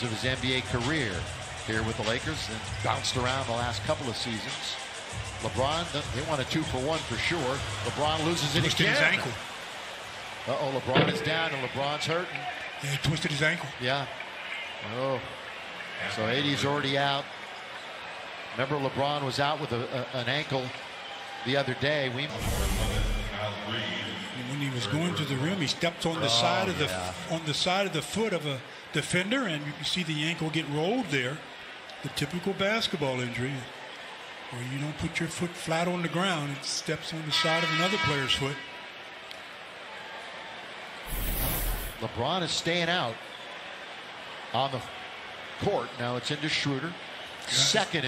years of his NBA career here with the Lakers and bounced around the last couple of seasons. LeBron, they want a two for one for sure. LeBron loses it Twisted again. his ankle. Uh-oh, LeBron is down and LeBron's hurting. Yeah, he twisted his ankle. Yeah. Oh. So AD's already out. Remember LeBron was out with a, a, an ankle the other day. We And when he was going to the rim, he stepped on the oh, side of the on the side of the foot of a defender, and you can see the ankle get rolled there. The typical basketball injury, where you don't put your foot flat on the ground; it steps on the side of another player's foot. LeBron is staying out on the court. Now it's into Schroeder. Second